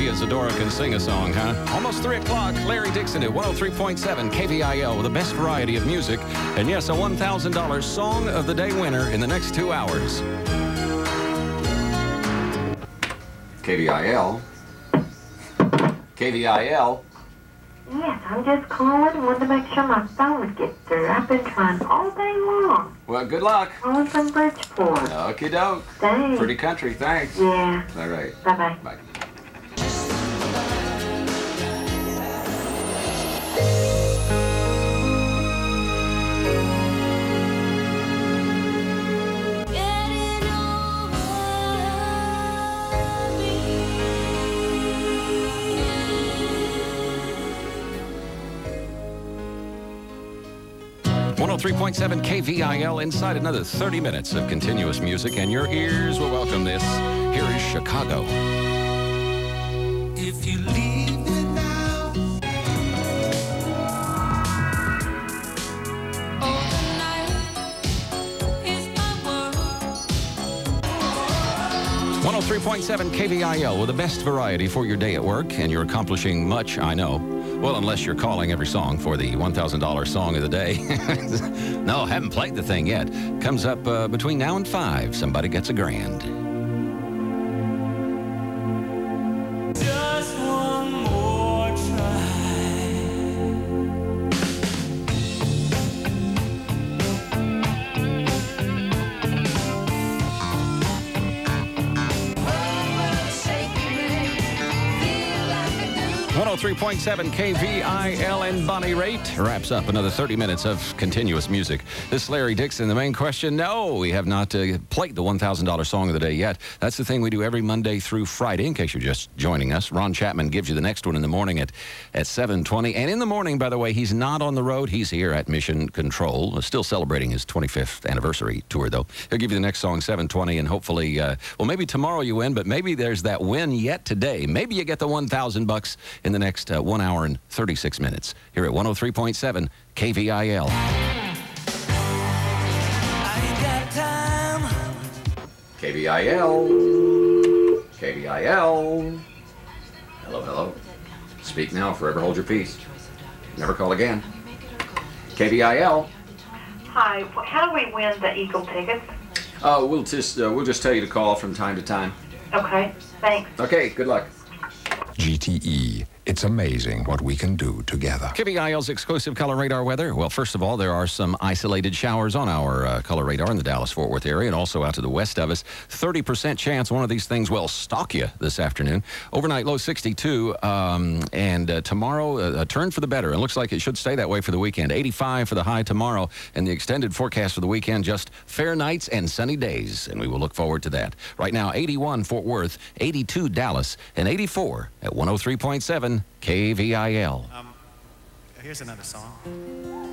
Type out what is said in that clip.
he Isadora can sing a song, huh? Almost 3 o'clock, Larry Dixon at 103.7 KVIL with the best variety of music. And yes, a $1,000 Song of the Day winner in the next two hours. KVIL. KVIL. Yes, I'm just calling. Wanted to make sure my phone would get through. I've been trying all day long. Well, good luck. Calling from Bridgeport. Okie doke. Thanks. Pretty country, thanks. Yeah. All right. Bye-bye. Bye. Getting 103.7 KVIL inside another 30 minutes of continuous music, and your ears will welcome this. Here is Chicago. If you leave 103.7 KVIL with the best variety for your day at work, and you're accomplishing much, I know. Well, unless you're calling every song for the $1,000 song of the day. no, haven't played the thing yet. Comes up uh, between now and 5. Somebody gets a grand. 103.7 KVIL and Bonnie Raitt wraps up another 30 minutes of continuous music. This is Larry Dixon. The main question no, we have not uh, played the $1,000 song of the day yet. That's the thing we do every Monday through Friday, in case you're just joining us. Ron Chapman gives you the next one in the morning at, at 7.20. And in the morning, by the way, he's not on the road. He's here at Mission Control, uh, still celebrating his 25th anniversary tour, though. He'll give you the next song, 7.20, and hopefully, uh, well, maybe tomorrow you win, but maybe there's that win yet today. Maybe you get the 1,000 bucks in the next uh, one hour and 36 minutes here at 103.7 KVIL. I ain't got time. KVIL. KVIL. Hello, hello. Speak now, forever hold your peace. Never call again. KVIL. Hi. How do we win the Eagle tickets? Oh, we'll just uh, we'll just tell you to call from time to time. Okay. Thanks. Okay, good luck. GTE. It's amazing what we can do together. KVIL's exclusive color radar weather. Well, first of all, there are some isolated showers on our uh, color radar in the Dallas Fort Worth area and also out to the west of us. 30% chance one of these things will stalk you this afternoon. Overnight low 62, um, and uh, tomorrow uh, a turn for the better. It looks like it should stay that way for the weekend. 85 for the high tomorrow, and the extended forecast for the weekend just fair nights and sunny days, and we will look forward to that. Right now, 81 Fort Worth, 82 Dallas, and 84 at 103.7 KVIL. Um, here's another song.